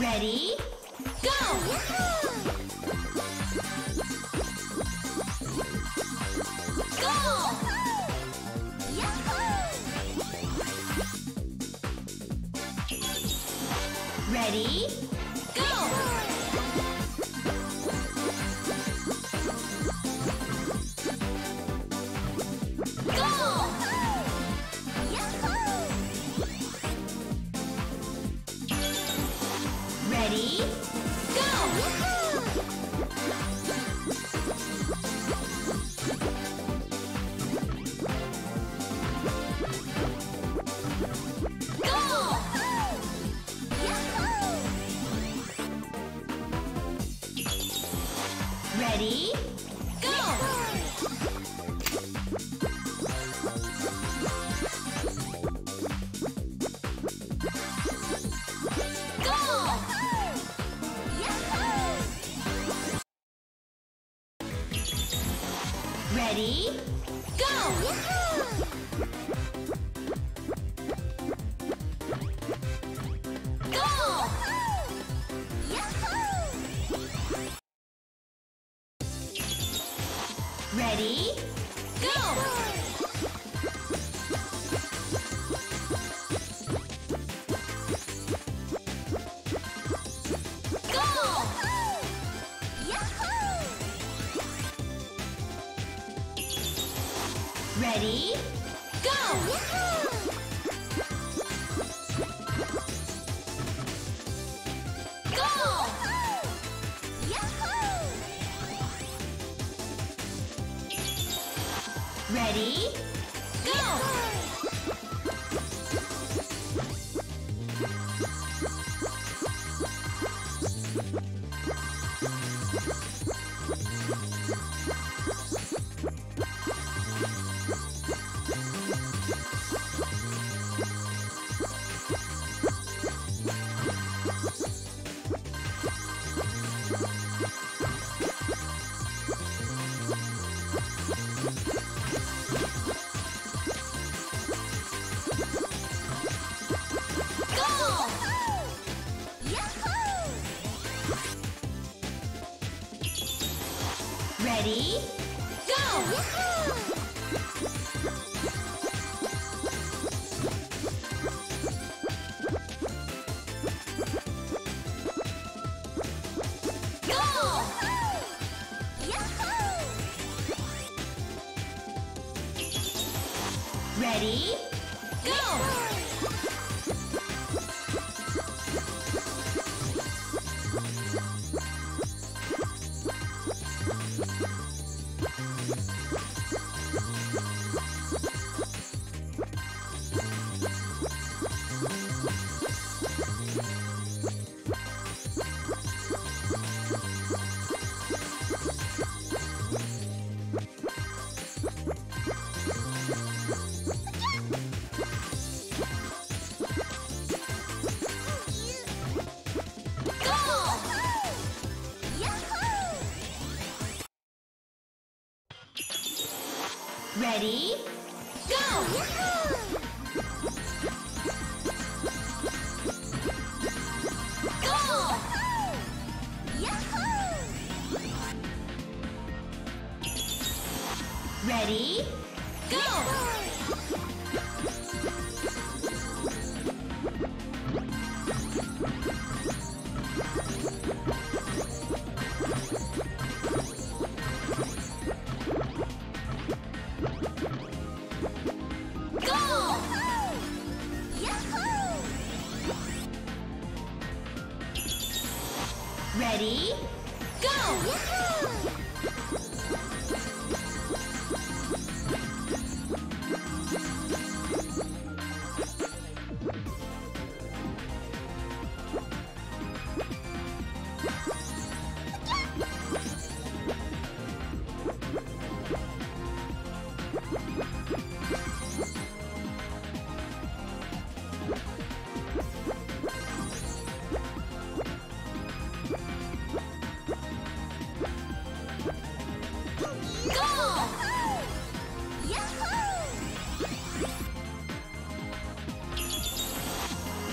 Ready? Go! Go! Ready? Go! Ready? Ready? Ready? Go! Ready? Go! Ready? Go! Go! Ready? Go! Ready? Go!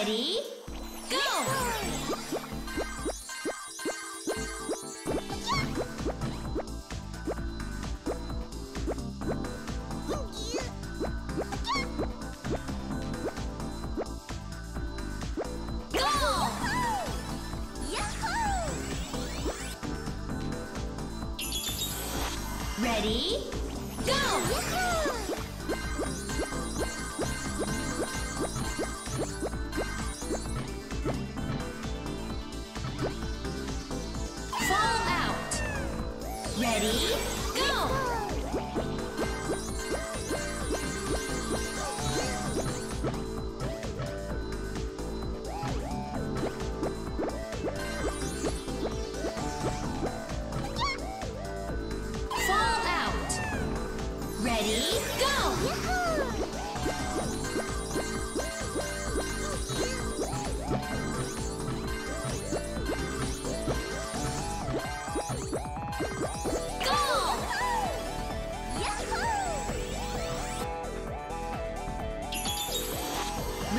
Ready? Go! Ready? Go! Fall Ready? Go! Fall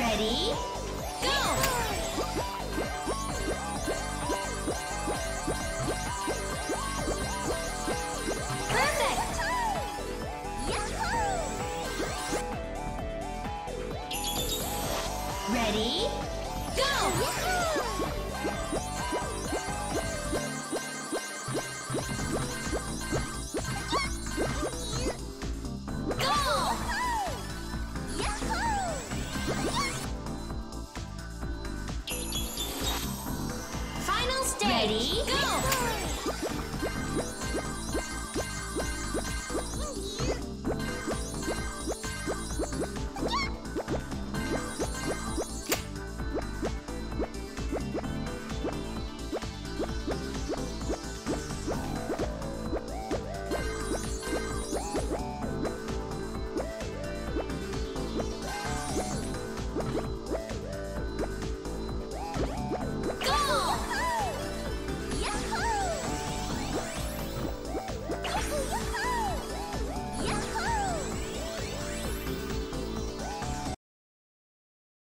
Ready? Go! Ready? Go! Go! Final stage. Ready? Go!